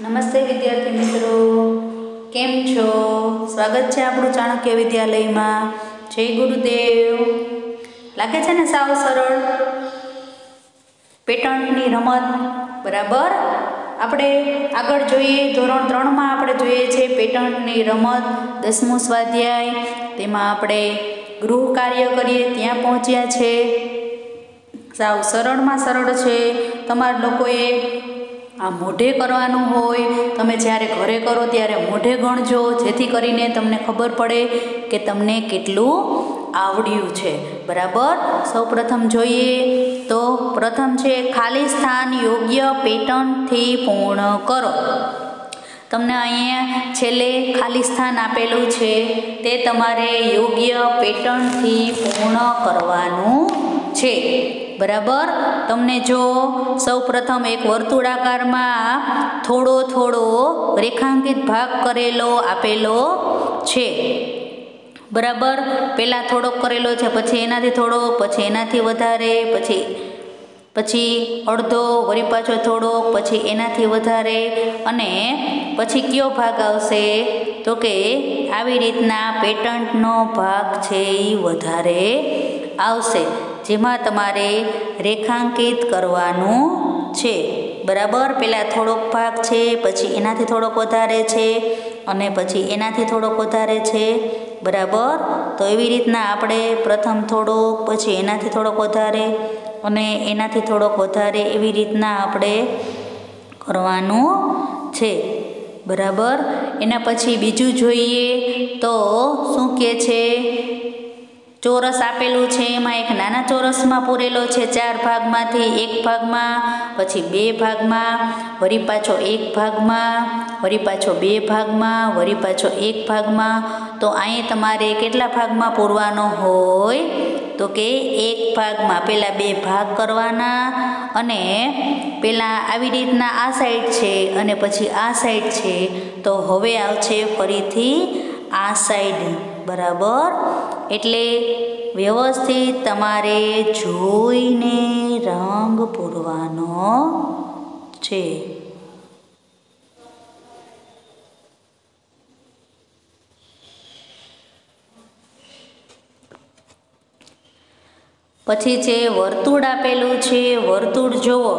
નમસ્તે વિદ્યાર્થી મિત્રો. કેમ છો? સ્વાગત છે આપણું ચાણક્ય વિદ્યાલયમાં. જય ગુરુદેવ. લાગે છે ને સાવ સરળ? પેટન્ટની રમત. બરાબર? આપણે આગળ જોઈએ. ધોરણ ત્રણમાં આપણે જોઈએ છે પેટન્ટની રમત. દસમું સ્વાધ્યાય. તેમાં આપણે ગૃહ કાર્ય કરીએ. ત્યાં પહોંચ્યા છે. સાવ સરળમાં સરળ છે. તમારા લોકોએ આ મોઢે કરવાનું હોય, તમે જ્યારે ઘરે કરો ત્યારે મોઢે ગણજો, જેથી કરીને તમને ખબર પડે કે તમને કેટલું આવડ્યું છે. બરાબર? સૌપ્રથમ જોઈએ તો પ્રથમ છે, ખાલી સ્થાન યોગ્ય પેટર્નથી પૂર્ણ કરો. તમને અહીંયા છેલ્લે ખાલી સ્થાન આપેલું છે, તે તમારે યોગ્ય પેટર્નથી પૂર્ણ કરવાનું છે. બરાબર? તમને જો સૌ પ્રથમ એક વર્તુળાકારમાં થોડો થોડો રેખાંકિત ભાગ કરેલો, આપેલો છે. બરાબર? પહેલાં થોડોક કરેલો છે, પછી એનાથી થોડો, પછી એનાથી વધારે, પછી પછી અડધો, વળી પાછો થોડોક પછી એનાથી વધારે અને પછી કયો ભાગ આવશે? તો કે આવી રીતના પેટન્ટનો ભાગ છે એ વધારે આવશે. જેમાં તમારે રેખાંકિત કરવાનું છે. બરાબર? પહેલાં થોડોક ભાગ છે, પછી એનાથી થોડોક વધારે છે, અને પછી એનાથી થોડોક વધારે છે. બરાબર? તો એવી રીતના આપણે પ્રથમ થોડોક, પછી એનાથી થોડોક વધારે, અને એનાથી થોડોક વધારે એવી રીતના આપણે કરવાનું છે. બરાબર? એના પછી બીજું જોઈએ તો શું કહે છે? ચોરસ આપેલું છે, એમાં એક નાના ચોરસમાં પૂરેલો છે, ચાર ભાગમાંથી એક ભાગમાં, પછી બે ભાગમાં, વળી પાછો એક ભાગમાં વરી પાછો બે ભાગમાં વરી પાછો એક ભાગમાં. તો અહીં તમારે કેટલા ભાગમાં પૂરવાનો હોય? તો કે એક ભાગમાં. પહેલાં બે ભાગ કરવાના અને પહેલાં આવી રીતના આ સાઈડ છે અને પછી આ સાઈડ છે. તો હવે આવશે ફરીથી આ સાઈડ બરાબર? એટલે વ્યવસ્થિત તમારે જોઈને રંગ પૂરવાનો છે. પછી છે વર્તુળ આપેલું છે, વર્તુળ જુઓ.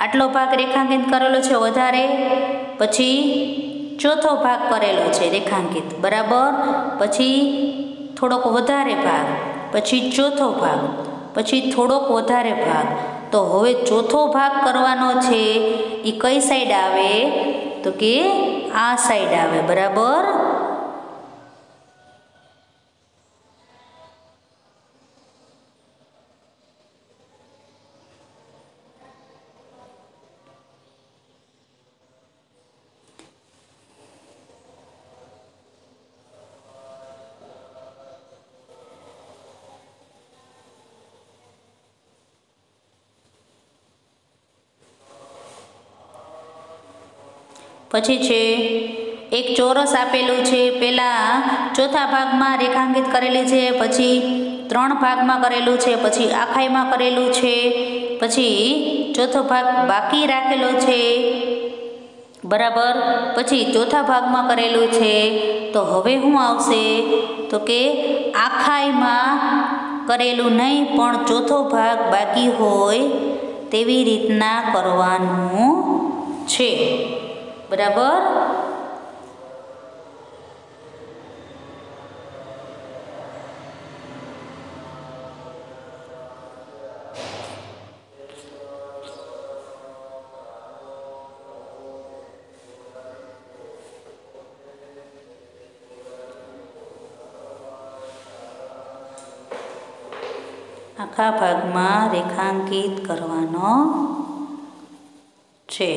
આટલો ભાગ રેખાંકિત કરેલો છે વધારે. પછી ચોથો ભાગ કરેલો છે રેખાંકિત, બરાબર? પછી થોડોક વધારે ભાગ, પછી ચોથો ભાગ, પછી થોડોક વધારે ભાગ. તો હવે ચોથો ભાગ કરવાનો છે એ કઈ સાઈડ આવે? તો કે આ સાઈડ આવે, બરાબર? પછી છે, એક ચોરસ આપેલું છે પહેલાં ચોથા ભાગમાં રેખાંકિત કરેલી છે, પછી ત્રણ ભાગમાં કરેલું છે, પછી આખાઈમાં કરેલું છે, પછી ચોથો ભાગ બાકી રાખેલો છે, બરાબર? પછી ચોથા ભાગમાં કરેલું છે, તો હવે શું આવશે, તો કે આખાઈમાં કરેલું નહીં, પણ ચોથો ભાગ બાકી હોય તેવી રીતના કરવાનું છે. બરાબર આખા ભાગમાં રેખાંકિત કરવાનો છે.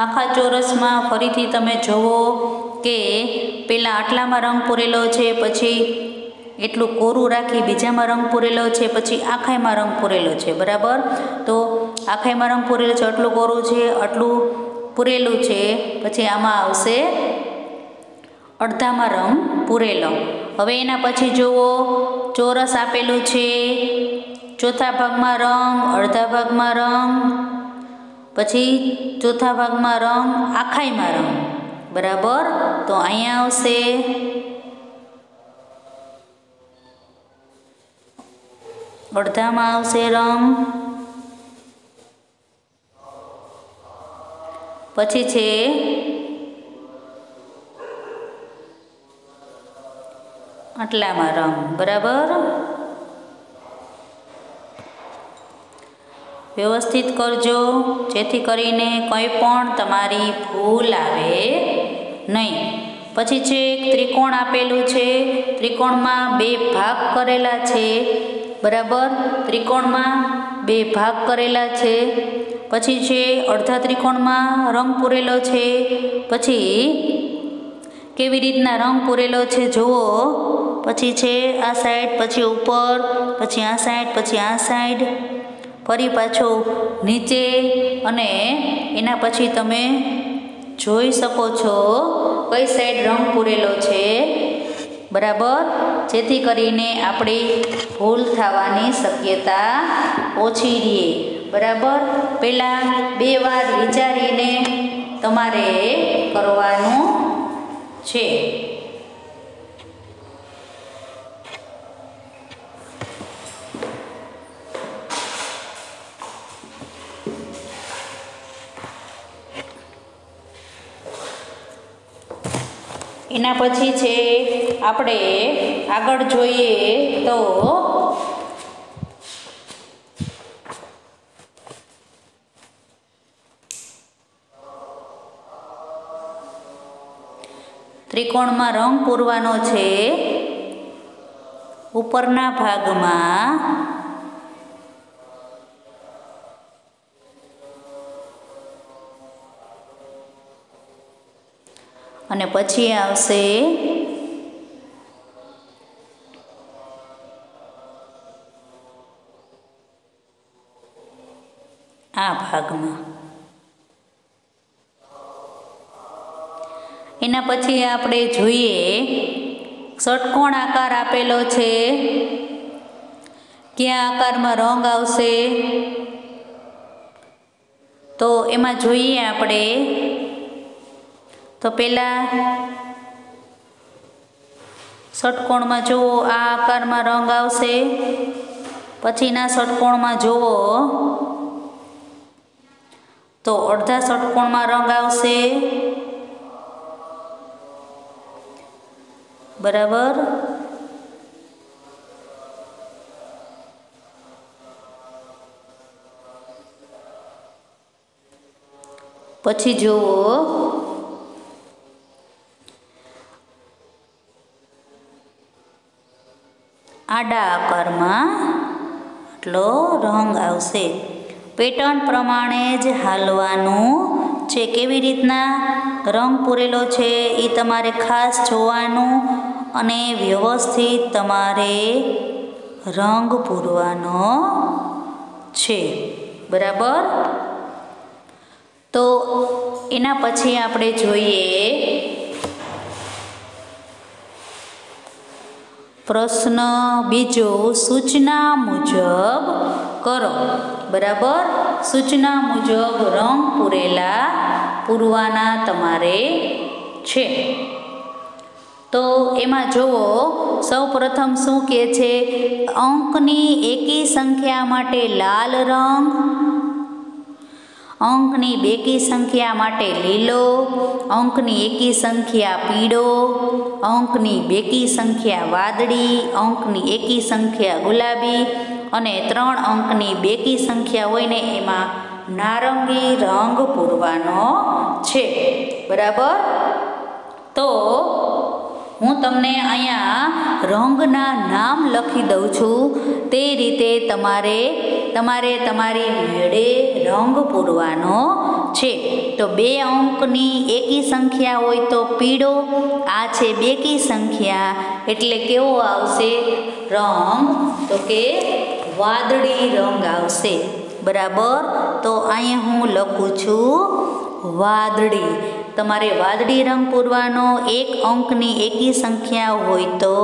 આખા ચોરસમાં ફરીથી તમે જુઓ કે પહેલાં આટલામાં રંગ પૂરેલો છે, પછી એટલું કોરું રાખી બીજામાં રંગ પૂરેલો છે, પછી આખાઈમાં રંગ પૂરેલો છે, બરાબર? તો આખાઈમાં રંગ પૂરેલો છે, આટલું કોરું છે, આટલું પૂરેલું છે, પછી આમાં આવશે અડધામાં રંગ પૂરેલો. હવે એના પછી જુઓ, ચોરસ આપેલું છે, ચોથા ભાગમાં રંગ, અડધા ભાગમાં રંગ પછી ચોથા ભાગમાં રંગ આખાઈમાં રંગ બરાબર? તો અહીંયા આવશે. અડધામાં આવશે રંગ પછી છે આટલામાં રંગ બરાબર? વ્યવસ્થિત કરજો, જેથી કરીને કંઈ પણ તમારી ભૂલ આવે નહીં. પછી છે એક ત્રિકોણ આપેલું છે, ત્રિકોણમાં બે ભાગ કરેલા છે, બરાબર? ત્રિકોણમાં બે ભાગ કરેલા છે, પછી છે અડધા ત્રિકોણમાં રંગ પૂરેલો છે, પછી કેવી રીતના રંગ પૂરેલો છે જુઓ. પછી છે આ સાઈડ, પછી ઉપર, પછી આ સાઈડ, પછી આ સાઈડ. ફરી પાછો નીચે અને એના પછી તમે જોઈ શકો છો કઈ સાઈડ રંગ પૂરેલો છે. બરાબર? જેથી કરીને આપણી ભૂલ થવાની શક્યતા ઓછી રહે બરાબર? પહેલાં બે વાર વિચારીને તમારે કરવાનું છે. એના પછી છે આપણે આગળ જોઈએ તો ત્રિકોણમાં રંગ પૂરવાનો છે ઉપરના ભાગમાં અને પછી આવશે આ ભાગમાં. એના પછી આપણે જોઈએ ષટકોણ આકાર આપેલો છે. ક્યાં આકારમાં રંગ આવશે? તો એમાં જોઈએ આપણે તો પહેલાં ષટકોણમાં જુઓ, આ આકારમાં રંગ આવશે. પછીના ષટકોણમાં જુઓ. તો અડધા ષટકોણમાં રંગ આવશે. બરાબર? પછી જુઓ. આડા આકારમાં આટલો રંગ આવશે. પેટર્ન પ્રમાણે જ હાલવાનું છે. કેવી રીતના રંગ પૂરેલો છે એ તમારે ખાસ જોવાનું અને વ્યવસ્થિત તમારે રંગ પૂરવાનો છે. બરાબર? તો એના પછી આપણે જોઈએ પ્રશ્ન બીજો સૂચના મુજબ કરો. બરાબર? સૂચના મુજબ રંગ પૂરેલા પૂરવાના તમારે છે. તો એમાં જુઓ સૌ પ્રથમ શું કહે છે? અંકની એકી સંખ્યા માટે લાલ રંગ અંકની બેકી સંખ્યા માટે લીલો, અંકની એકી સંખ્યા પીળો, અંકની બેકી સંખ્યા વાદળી, અંકની એકી સંખ્યા ગુલાબી અને ત્રણ અંકની બેકી સંખ્યા હોય ને એમાં નારંગી રંગ પૂરવાનો છે. બરાબર? તો હું તમને અહીંયા રંગના નામ લખી દઉં છું. તે રીતે તમારે તમારે તમારી મેળે રંગ પૂરવાનો છે. તો બે અંકની એકી સંખ્યા હોય તો પીળો, આ છે બેકી સંખ્યા, એટલે કેવો આવશે? રંગ, તો કે વાદળી રંગ આવશે. બરાબર? તો અહીંયા હું લખું છું વાદળી. તમારે વાદળી રંગ પૂરવાનો એક અંકની એકી સંખ્યા હોય તો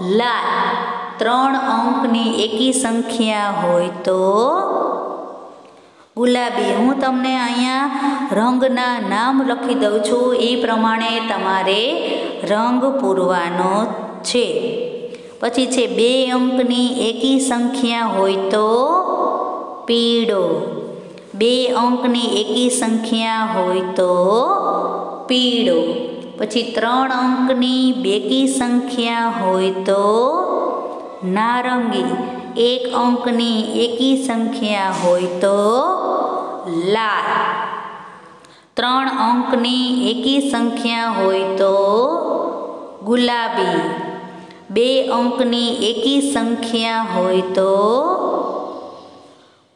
લાલ. ત્રણ અંકની એકી સંખ્યા હોય તો ગુલાબી, હું તમને અહીંયા રંગના નામ લખી દઉં છું. એ પ્રમાણે તમારે રંગ પૂરવાનો છે. પછી છે, બે અંકની એકી સંખ્યા હોય તો પીળો. બે અંકની એકી સંખ્યા હોય તો પીળો. પછી ત્રણ અંકની બેકી સંખ્યા હોય તો નારંગી. એક અંકની એકી સંખ્યા હોય તો લાલ. ત્રણ અંકની એકી સંખ્યા હોય તો ગુલાબી. બે અંકની એકી સંખ્યા હોય તો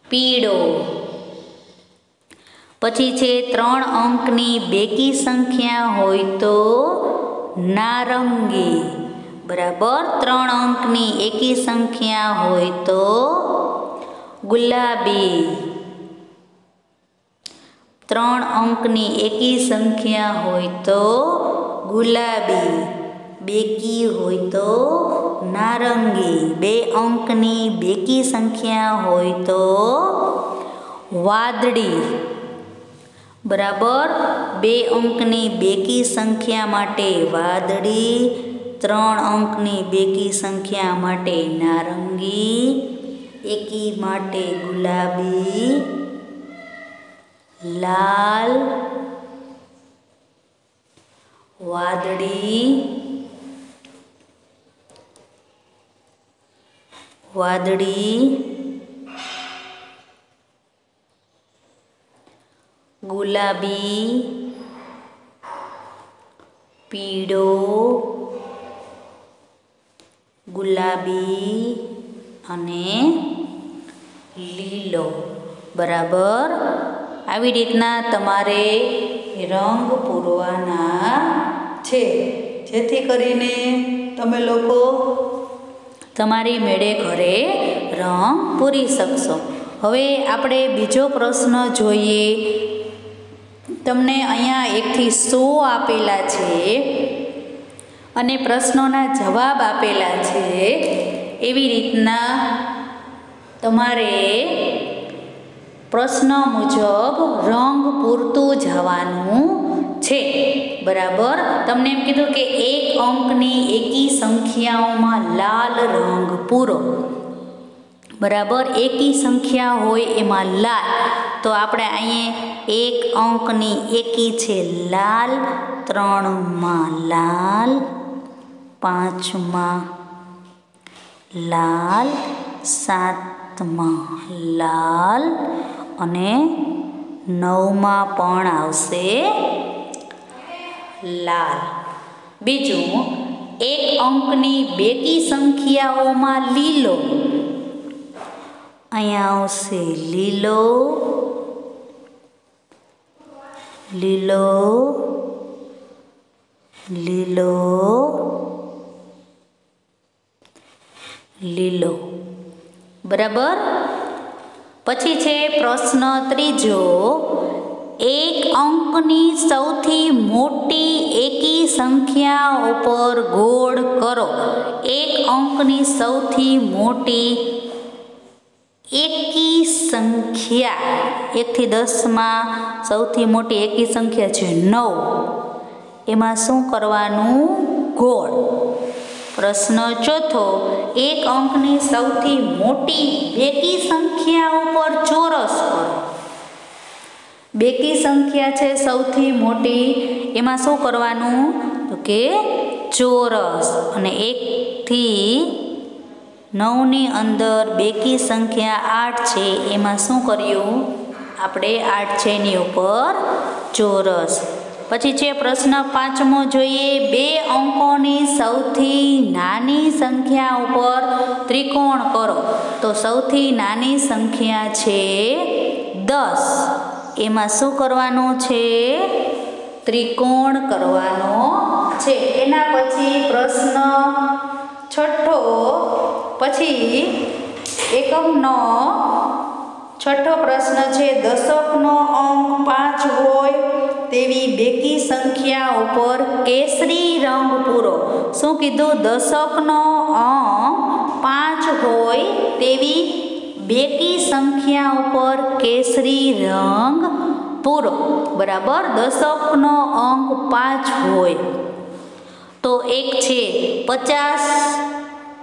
પીળો. પછી છે ત્રણ અંકની બેકી સંખ્યા હોય તો નારંગી. બરાબર ત્રણ અંકની એકી સંખ્યા હોય તો ગુલાબી. ત્રણ અંકની એકી સંખ્યા હોય તો ગુલાબી. બેકી હોય તો નારંગી. બે અંકની બેકી સંખ્યા હોય તો વાદળી. બરાબર? બે અંકની બેકી સંખ્યા માટે વાદળી ત્રણ અંકની બેકી સંખ્યા માટે નારંગી એકી માટે ગુલાબી લાલ વાદળી વાદળી ગુલાબી પીળો ગુલાબી અને લીલો. બરાબર? આવી રીતના તમારે રંગ પૂરવાના છે. જેથી કરીને તમે લોકો તમારી મેળે ઘરે રંગ પૂરી શકશો. હવે આપણે બીજો પ્રશ્ન જોઈએ. તમને અહીંયા એકથી સો આપેલા છે. અને પ્રશ્નોના જવાબ આપેલા છે. એવી રીતના તમારે પ્રશ્ન મુજબ રંગ પૂરતું જવાનું છે. બરાબર? તમને એમ કીધું કે એક અંકની એકી સંખ્યાઓમાં લાલ રંગ પૂરો. બરાબર? એકી સંખ્યા હોય એમાં લાલ. તો આપણે અહીંયા એક અંકની એકી છે લાલ, ત્રણમાં લાલ પાંચમાં. લાલ સાતમાં. લાલ અને નવમાં પણ આવશે લાલ. બીજું, એક અંકની બેકી સંખ્યાઓમાં લીલો. અહીંયા આવશે લીલો લીલો લીલો લીલો. બરાબર? પછી છે પ્રશ્ન ત્રીજો. એક અંકની સૌથી મોટી એકી સંખ્યા ઉપર ગોળ કરો. એક અંકની સૌથી મોટી એકી સંખ્યા. એકથી દસમાં સૌથી મોટી એકી સંખ્યા છે નવ. એમાં શું કરવાનું? ગોળ. પ્રશ્ન ચોથો. એક અંકની સૌથી મોટી બેકી સંખ્યા ઉપર ચોરસ કરો. બેકી સંખ્યા છે સૌથી મોટી, એમાં શું કરવાનું? તો કે ચોરસ. અને એકથી નવની અંદર બેકી સંખ્યા આઠ છે, એમાં શું કર્યું? આપણે આઠ છે એની ઉપર ચોરસ પછી છે પ્રશ્ન પાંચમો જોઈએ. બે અંકોની સૌથી નાની સંખ્યા ઉપર ત્રિકોણ કરો. તો સૌથી નાની સંખ્યા છે દસ. એમાં શું કરવાનું છે? ત્રિકોણ કરવાનો છે. એના પછી પ્રશ્ન છઠ્ઠો. પછી એકમનો છઠ્ઠો પ્રશ્ન છે. દશકનો અંક પાંચ હોય તેવી બેકી સંખ્યા ઉપર કેસરી રંગ પૂરો. શું કીધું? દશકનો અંક પાંચ હોય તેવી બેકી સંખ્યા ઉપર કેસરી રંગ પૂરો. બરાબર? દશકનો અંક પાંચ હોય. તો એક છે પચાસ.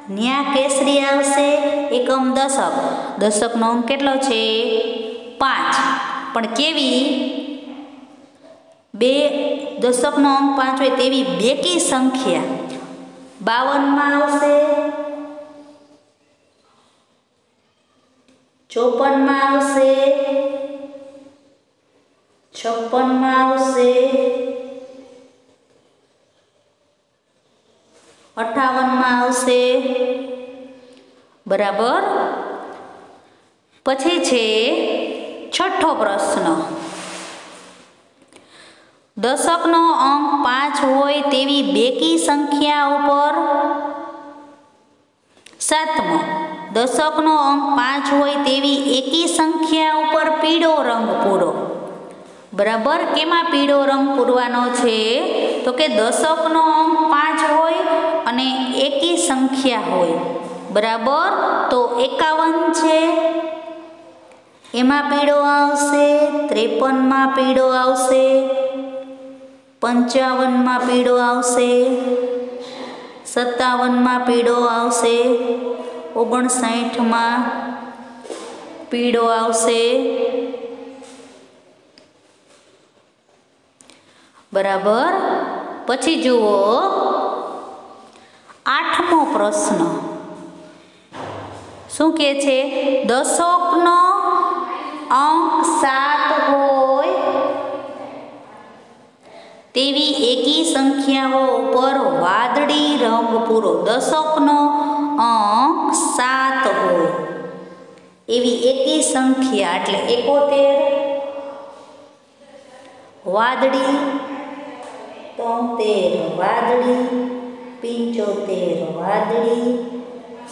ન્યા કેસરી આવશે એકમ દશક. દશકનો અંક કેટલો છે? પાંચ. પણ કેવી? બે દશકનો અંક પાંચ હોય તેવી બેકી સંખ્યા. બાવનમાં આવશે. ચોપનમાં આવશે. છપ્પનમાં આવશે. અઠાવનમાં આવશે. બરાબર? પછી છે છઠ્ઠો પ્રશ્ન. દશકનો અંક પાંચ હોય તેવી બેકી સંખ્યા ઉપર સાતમો. દશકનો અંક પાંચ હોય તેવી એકી સંખ્યા ઉપર પીળો રંગ પૂરો. બરાબર? કેમાં પીળો રંગ પૂરવાનો છે? તો કે દશકનો અંક પાંચ હોય અને એકી સંખ્યા હોય. બરાબર? તો એકાવન છે. એમાં પીળો આવશે, ત્રેપનમાં પીળો આવશે. પંચાવનમાં પીળો આવશે, સત્તાવનમાં પીળો આવશે, ઓગણસાઠમાં પીળો આવશે. બરાબર? પછી જુઓ, આઠમો પ્રશ્ન. શું કે છે? દશકનો અંક સાત હોય તેવી એકી સંખ્યાઓ ઉપર વાદળી રંગ પૂરો દશકનો અંક સાત હોય. એવી એકી સંખ્યા એટલે એકોતેર, વાદળી તોતેર વાદળી, પંચોતેર વાદળી,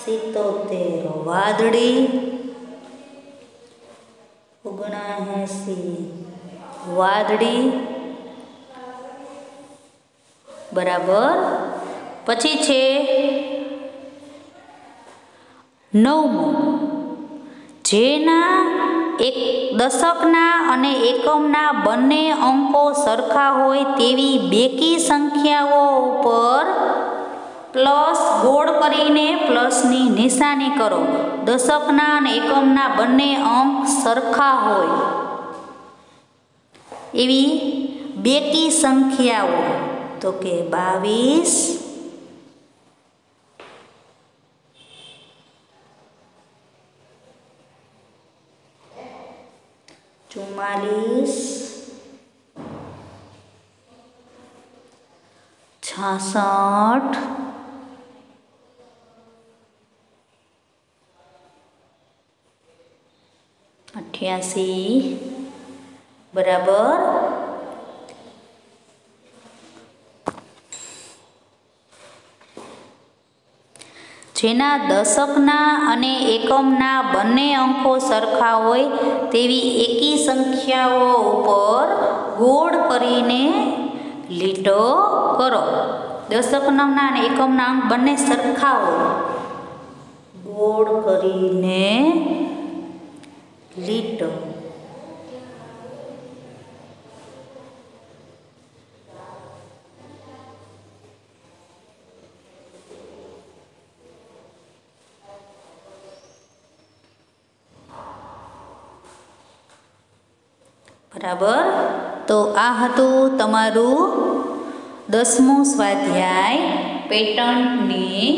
સિત્તોતેર વાદળી, ઓગણાએંસી વાદળી બરાબર. પછી છે નવમું. જેના એક દશકના અને એકમના બંને અંકો સરખા હોય તેવી બેકી સંખ્યાઓ ઉપર પ્લસ ગોળ કરીને પ્લસની નિશાની કરો. દશકના અને એકમના બંને અંક સરખા હોય. એવી બેકી સંખ્યાઓ. તો કે બાવીસ. ચુમ્માલીસ. છાસઠ. અઠ્યાસી. બરાબર. જેના દશકના અને એકમના બંને અંકો સરખા હોય તેવી એકી સંખ્યાઓ ઉપર ગોળ કરીને લીટો કરો. દશકના અને એકમના અંક બંને સરખા હોય. ગોળ કરીને લીટો. બરાબર? તો આ હતું તમારું દસમું સ્વાધ્યાય પેટર્નની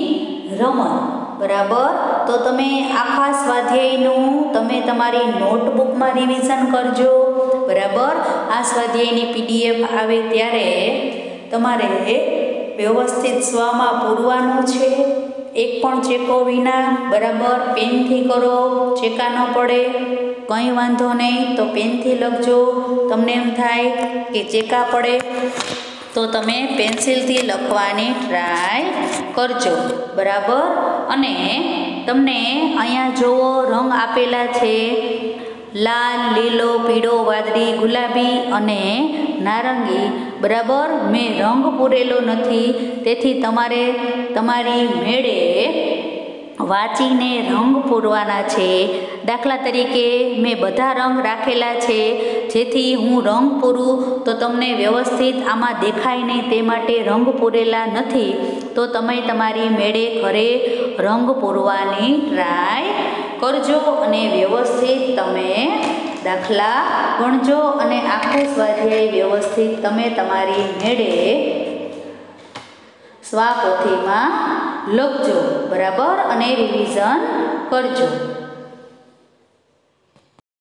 રમત, બરાબર? તો તમે આખા સ્વાધ્યાયનું, તમે તમારી નોટબુકમાં રિવિઝન કરજો, બરાબર? આ સ્વાધ્યાયની પીડીએફ આવે ત્યારે તમારે વ્યવસ્થિત સ્વમાં પૂરવાનું છે. એક પણ ચેકો વિના, બરાબર? પેનથી કરો, ચેકા ન પડે. કંઈ વાંધો નહીં, તો પેનથી લખજો. તમને એમ થાય કે ચેકા પડે, તો તમે પેન્સિલથી લખવાની ટ્રાય કરજો. બરાબર? અને તમને અહીંયા જુઓ, રંગ આપેલા છે. લાલ, લીલો, પીળો, વાદળી, ગુલાબી અને નારંગી. બરાબર? મેં રંગ પૂરેલો નથી. તેથી તમારે તમારી મેળે વાંચીને રંગ પૂરવાના છે. દાખલા તરીકે, મેં બધા રંગ રાખેલા છે. જેથી હું રંગ પૂરું તો તમને વ્યવસ્થિત આમાં દેખાય નહીં તે માટે રંગ પૂરેલા નથી. તો તમે તમારી મેળે ઘરે રંગ પૂરવાની ટ્રાય કરજો અને વ્યવસ્થિત તમે દાખલા ગણજો અને આખું સ્વાધ્યાય વ્યવસ્થિત તમે તમારી મેળે સ્વાપોથીમાં લખજો બરાબર? અને રિવિઝન કરજો.